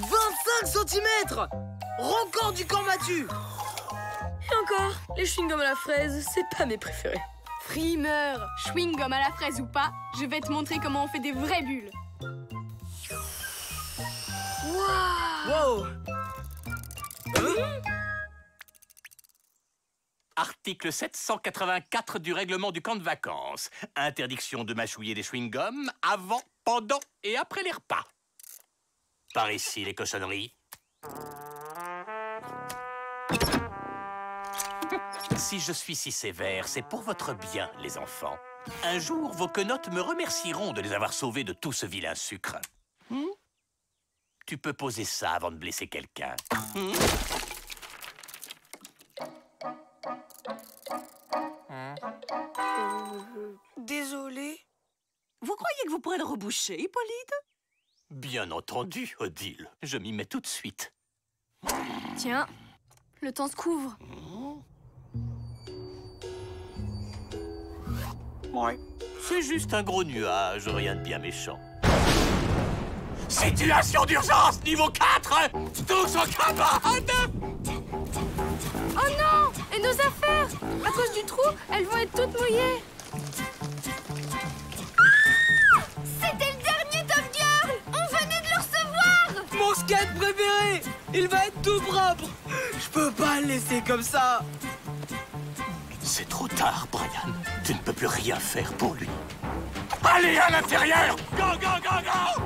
25 cm Record du camp Matu Et encore, les chewing-gums à la fraise, c'est pas mes préférés. Frimeur, chewing-gum à la fraise ou pas, je vais te montrer comment on fait des vraies bulles. Wow Article 784 du règlement du camp de vacances. Interdiction de mâchouiller des chewing-gums avant, pendant et après les repas. Par ici, les cochonneries. Si je suis si sévère, c'est pour votre bien, les enfants. Un jour, vos quenottes me remercieront de les avoir sauvés de tout ce vilain sucre. Hmm? Tu peux poser ça avant de blesser quelqu'un. Hmm? Désolé. Vous croyez que vous pourrez le reboucher, Hippolyte? Bien entendu, Odile. Je m'y mets tout de suite. Tiens, le temps se couvre. Ouais. C'est juste un gros nuage, rien de bien méchant. Situation d'urgence niveau 4 Tous en cabane Oh non Et nos affaires À cause du trou, elles vont être toutes mouillées. Skate préféré. Il va être tout propre. Je peux pas le laisser comme ça. C'est trop tard, Brian. Tu ne peux plus rien faire pour lui. Allez à l'intérieur. Go, go, go, go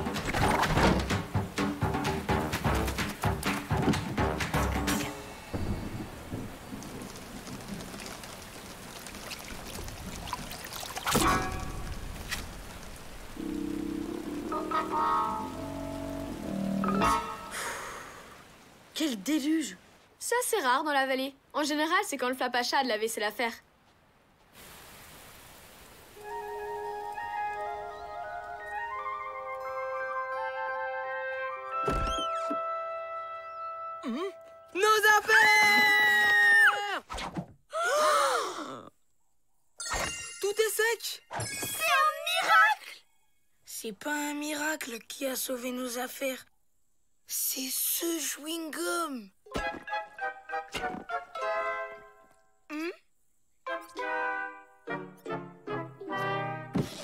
Quel déluge Ça, c'est rare dans la vallée. En général, c'est quand le flapacha a de la vaisselle à faire. Nos affaires Tout est sec C'est un miracle C'est pas un miracle qui a sauvé nos affaires. C'est ce chewing-gum.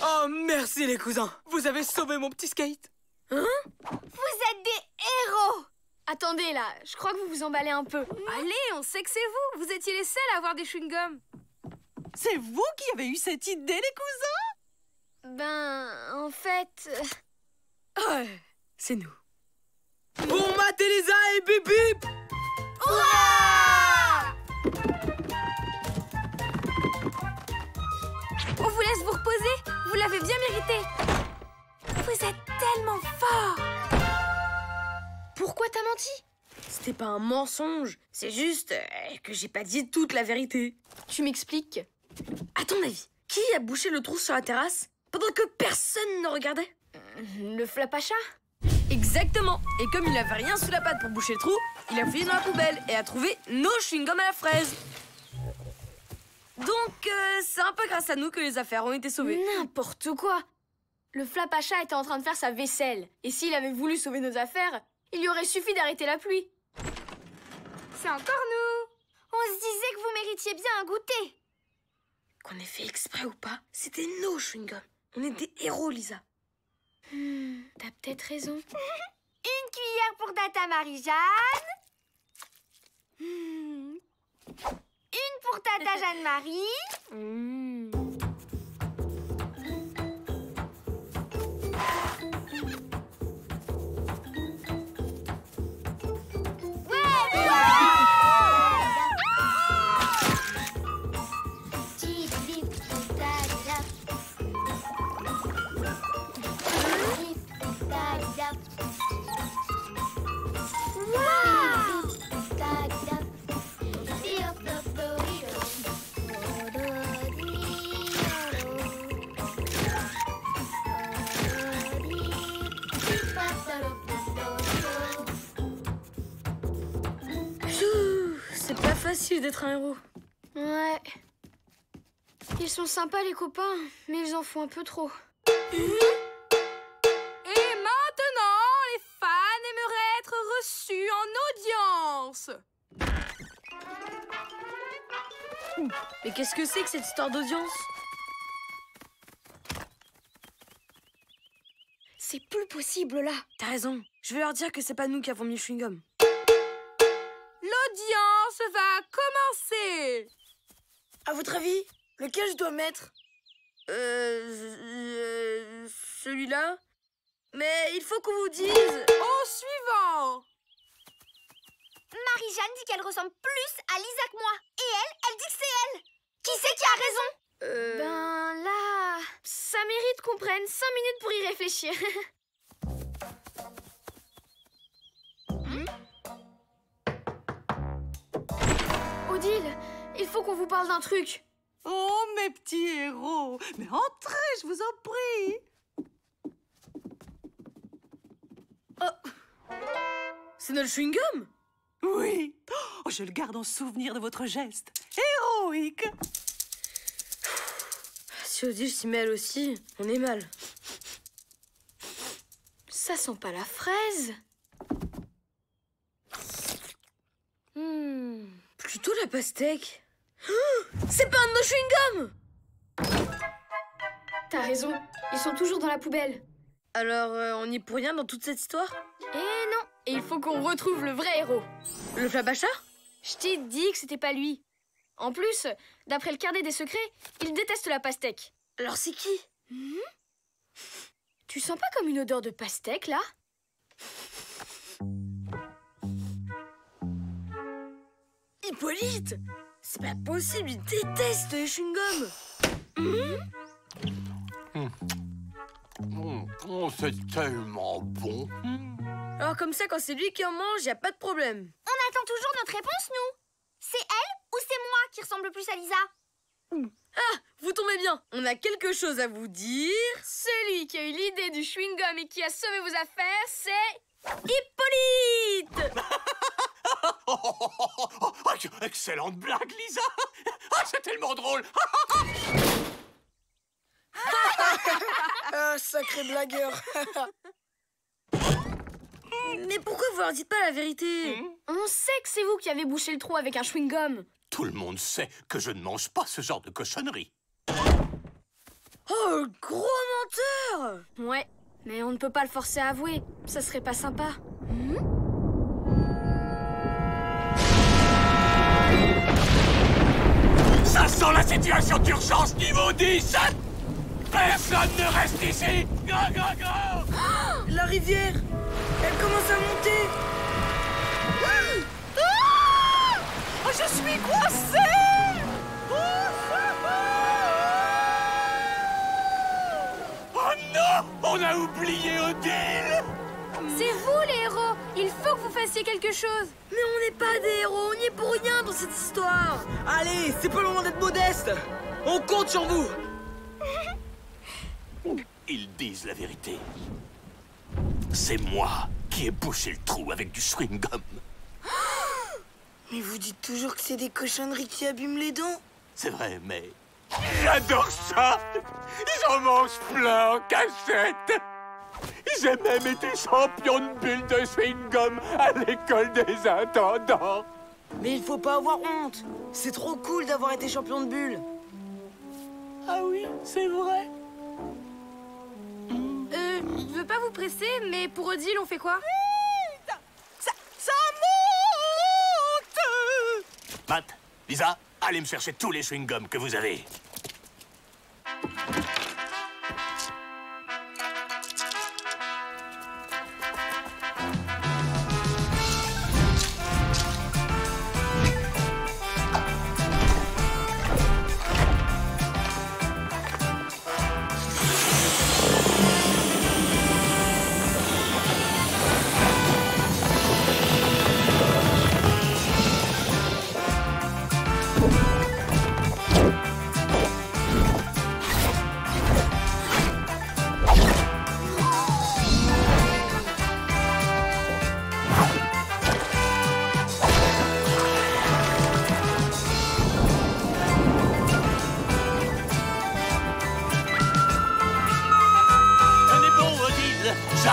Oh, merci les cousins Vous avez sauvé mon petit skate Vous êtes des héros Attendez, là, je crois que vous vous emballez un peu. Allez, on sait que c'est vous. Vous étiez les seuls à avoir des chewing-gums. C'est vous qui avez eu cette idée, les cousins? Ben, en fait... euh, Ouais, c'est nous. Pour Matt, Elisa et Bip Bip On vous laisse vous reposer. Vous l'avez bien mérité. Vous êtes tellement fort. Pourquoi t'as menti? C'était pas un mensonge, c'est juste euh, que j'ai pas dit toute la vérité. Tu m'expliques À ton avis, qui a bouché le trou sur la terrasse pendant que personne ne regardait? Le flapacha Exactement Et comme il avait rien sous la patte pour boucher le trou, il a fouillé dans la poubelle et a trouvé nos chewing-gums à la fraise. Donc, euh, c'est un peu grâce à nous que les affaires ont été sauvées. N'importe quoi Le flapacha était en train de faire sa vaisselle. Et s'il avait voulu sauver nos affaires, il lui aurait suffi d'arrêter la pluie. C'est encore nous On se disait que vous méritiez bien un goûter Qu'on ait fait exprès ou pas, c'était nos chewing-gums. On est des héros, Lisa. Hmm, T'as peut-être raison. Une cuillère pour Tata Marie-Jeanne. Hmm. Une pour Tata Jeanne-Marie. Facile d'être un héros. Ouais. Ils sont sympas les copains, mais ils en font un peu trop. Et maintenant, les fans aimeraient être d'audience. Mais qu'est-ce que c'est que cette histoire d'audience? C'est plus possible là. T'as raison. Je vais leur dire que c'est pas nous qui avons mis le chewing-gum. L'audience va commencer À votre avis, lequel je dois mettre? Euh, euh, celui-là? Mais il faut qu'on vous dise. Au suivant Marie-Jeanne dit qu'elle ressemble plus à Lisa que moi. Et elle, elle dit que c'est elle. Qui c'est qui a raison? Euh, Ben là, ça mérite qu'on prenne 5 minutes pour y réfléchir. Odile, il faut qu'on vous parle d'un truc. Oh, mes petits héros. Mais entrez, je vous en prie. C'est notre chewing-gum. Oui. Oh, Je le garde en souvenir de votre geste. Héroïque. Si Odile s'y mêle aussi, on est mal. Ça sent pas la fraise. Hmm. Plutôt la pastèque. Oh, c'est pas un de nos chewing-gums T'as raison, ils sont toujours dans la poubelle. Alors, euh, on n'y est pour rien dans toute cette histoire? Eh non, et il faut qu'on retrouve le vrai héros. Le flabacha Je t'ai dit que c'était pas lui. En plus, d'après le carnet des secrets, il déteste la pastèque. Alors c'est qui? Tu sens pas comme une odeur de pastèque là? Hippolyte C'est pas possible, il déteste les chewing-gums Mmh, oh, c'est tellement bon. Alors comme ça, quand c'est lui qui en mange, y a pas de problème. On attend toujours notre réponse, nous. C'est elle ou c'est moi qui ressemble le plus à Lisa Ah, vous tombez bien On a quelque chose à vous dire. Celui qui a eu l'idée du chewing-gum et qui a sauvé vos affaires, c'est... Hippolyte Oh, oh, oh, oh, oh, oh, excellente blague, Lisa. Ah, c'est tellement drôle. Ah, sacré blagueur Mais pourquoi vous leur dites pas la vérité On sait que c'est vous qui avez bouché le trou avec un chewing-gum. Tout le monde sait que je ne mange pas ce genre de cochonnerie. Oh, gros menteur Ouais, mais on ne peut pas le forcer à avouer. Ça serait pas sympa. Ça sent la situation d'urgence niveau 10 Personne ne reste ici Go, go, go La rivière Elle commence à monter. Oh, je suis coincée. Oh non On a oublié Odile Il faut que vous fassiez quelque chose. Mais on n'est pas des héros, on n'y est pour rien dans cette histoire Allez, c'est pas le moment d'être modeste On compte sur vous Ils disent la vérité. C'est moi qui ai bouché le trou avec du chewing-gum. Mais vous dites toujours que c'est des cochonneries qui abîment les dents C'est vrai, mais... J'adore ça J'en mange plein en cachette J'ai même été champion de bulle de chewing-gum à l'école des intendants. Mais il faut pas avoir honte. C'est trop cool d'avoir été champion de bulles Ah oui, c'est vrai. Euh, je veux pas vous presser, mais pour Odile, on fait quoi? Ça, ça monte. Matt, Lisa, allez me chercher tous les chewing-gums que vous avez.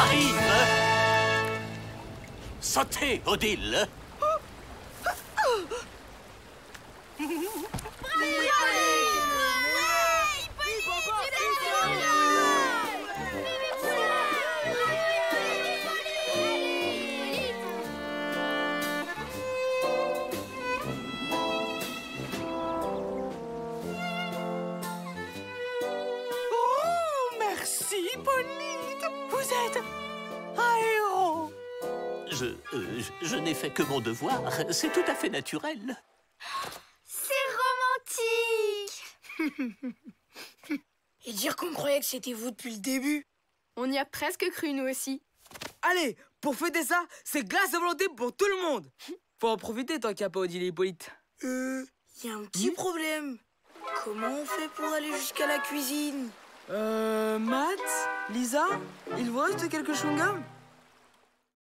arrive. Sautez, Odile. Je, euh, je, n'ai fait que mon devoir. C'est tout à fait naturel. C'est romantique Et dire qu'on croyait que c'était vous depuis le début. On y a presque cru, nous aussi. Allez, pour fêter ça, c'est glace à volonté pour tout le monde. Faut en profiter tant qu'il n'y a pas Odile et Hippolyte. Euh, y a un petit problème. Comment on fait pour aller jusqu'à la cuisine? Euh, Matt Lisa Il vous reste quelques chewing-gums